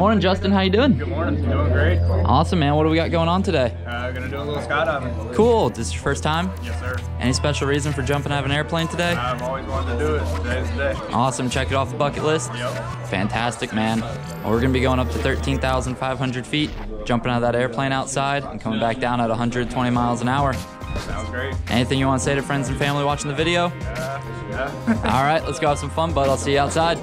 morning, Justin. How you doing? Good morning. Doing great. Awesome, man. What do we got going on today? Uh, gonna do a little skydiving. Cool. This is your first time? Yes, sir. Any special reason for jumping out of an airplane today? I've always wanted to do it. Today's the day. Awesome. Check it off the bucket list. Yep. Fantastic, man. Well, we're gonna be going up to 13,500 feet, jumping out of that airplane outside, and coming back down at 120 miles an hour. Sounds great. Anything you want to say to friends and family watching the video? Uh, yeah. All right, let's go have some fun, bud. I'll see you outside.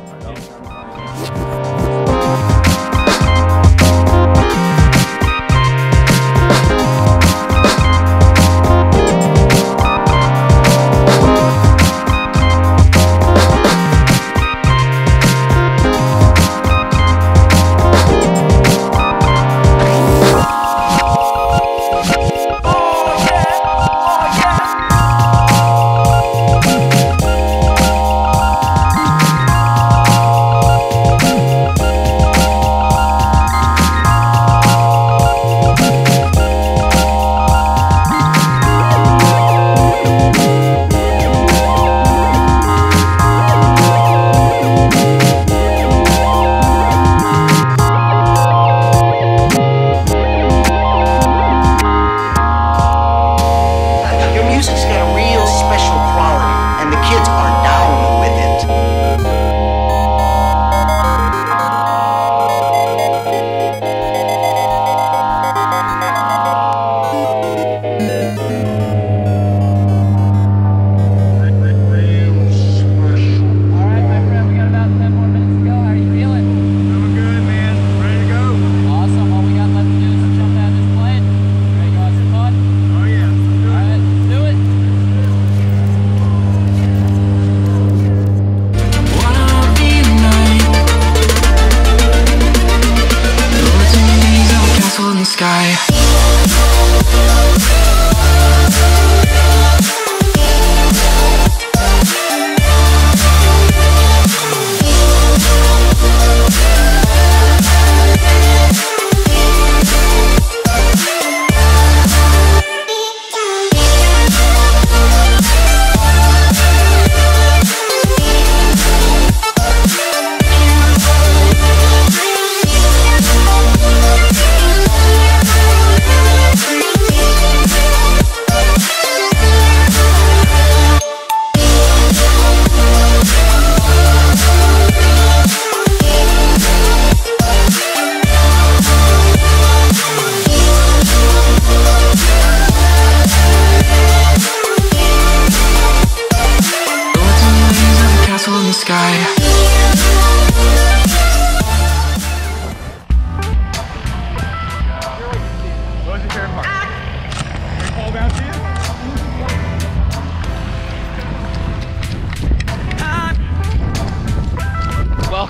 Sky.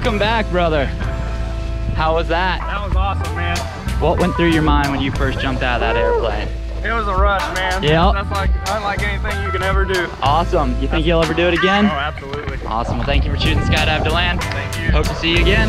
Welcome back, brother. How was that? That was awesome, man. What went through your mind when you first jumped out of that airplane? It was a rush, man. Yeah. That's like unlike anything you can ever do. Awesome. You think you'll ever do it again? Oh, absolutely. Awesome. Well, thank you for choosing Skydive DeLand. Thank you. Hope to see you again.